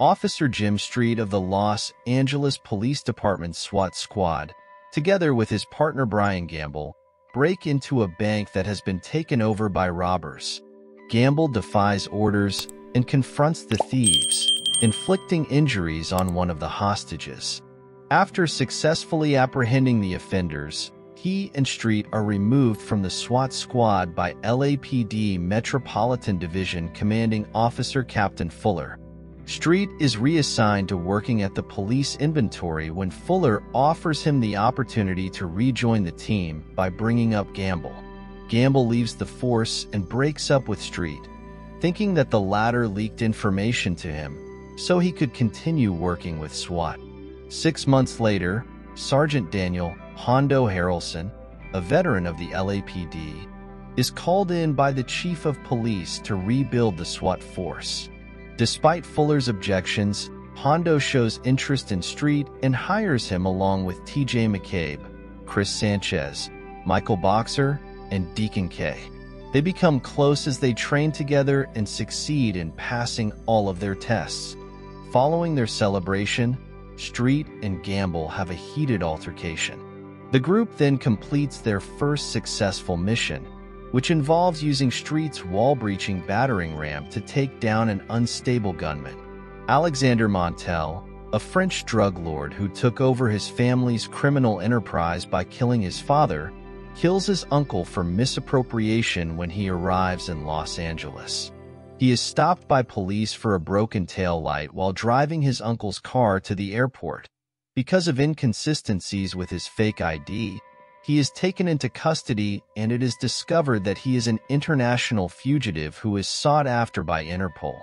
Officer Jim Street of the Los Angeles Police Department SWAT Squad, together with his partner Brian Gamble, break into a bank that has been taken over by robbers. Gamble defies orders and confronts the thieves, inflicting injuries on one of the hostages. After successfully apprehending the offenders, he and Street are removed from the SWAT squad by LAPD Metropolitan Division Commanding Officer Captain Fuller. Street is reassigned to working at the police inventory when Fuller offers him the opportunity to rejoin the team by bringing up Gamble. Gamble leaves the force and breaks up with Street, thinking that the latter leaked information to him so he could continue working with SWAT. Six months later, Sergeant Daniel Hondo Harrelson, a veteran of the LAPD, is called in by the chief of police to rebuild the SWAT force. Despite Fuller's objections, Hondo shows interest in Street and hires him along with TJ McCabe, Chris Sanchez, Michael Boxer, and Deacon Kay They become close as they train together and succeed in passing all of their tests. Following their celebration, Street and Gamble have a heated altercation. The group then completes their first successful mission, which involves using Street's wall-breaching battering ram to take down an unstable gunman. Alexander Montel, a French drug lord who took over his family's criminal enterprise by killing his father, kills his uncle for misappropriation when he arrives in Los Angeles. He is stopped by police for a broken tail light while driving his uncle's car to the airport. Because of inconsistencies with his fake ID, he is taken into custody and it is discovered that he is an international fugitive who is sought after by Interpol.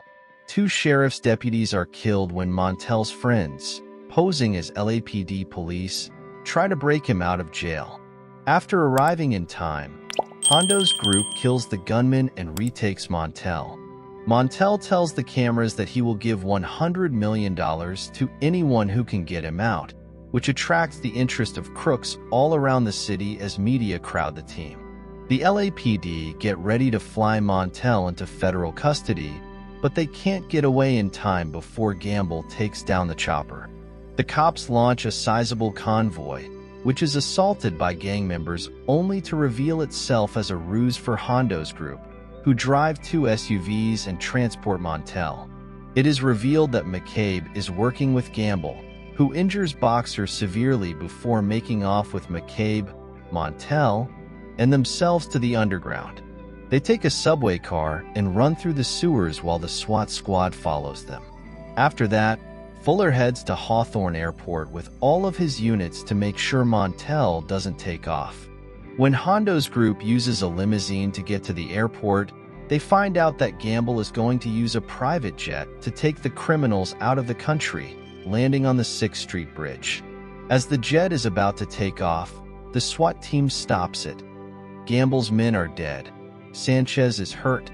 Two sheriff's deputies are killed when Montel's friends, posing as LAPD police, try to break him out of jail. After arriving in time, Hondo's group kills the gunman and retakes Montel. Montel tells the cameras that he will give $100 million to anyone who can get him out, which attracts the interest of crooks all around the city as media crowd the team. The LAPD get ready to fly Montel into federal custody, but they can't get away in time before Gamble takes down the chopper. The cops launch a sizable convoy, which is assaulted by gang members only to reveal itself as a ruse for Hondo's group, who drive two SUVs and transport Montel. It is revealed that McCabe is working with Gamble, who injures Boxer severely before making off with McCabe, Montel, and themselves to the underground. They take a subway car and run through the sewers while the SWAT squad follows them. After that, Fuller heads to Hawthorne Airport with all of his units to make sure Montel doesn't take off. When Hondo's group uses a limousine to get to the airport, they find out that Gamble is going to use a private jet to take the criminals out of the country, landing on the 6th Street Bridge. As the jet is about to take off, the SWAT team stops it. Gamble's men are dead. Sanchez is hurt.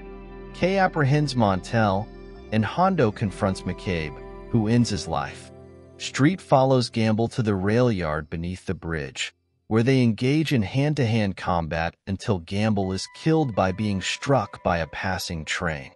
Kay apprehends Montel, and Hondo confronts McCabe, who ends his life. Street follows Gamble to the rail yard beneath the bridge where they engage in hand-to-hand combat until Gamble is killed by being struck by a passing train.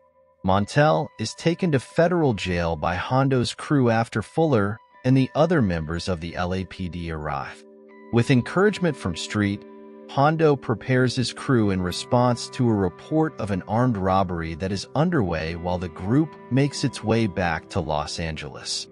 Montel is taken to federal jail by Hondo's crew after Fuller and the other members of the LAPD arrive. With encouragement from Street, Hondo prepares his crew in response to a report of an armed robbery that is underway while the group makes its way back to Los Angeles.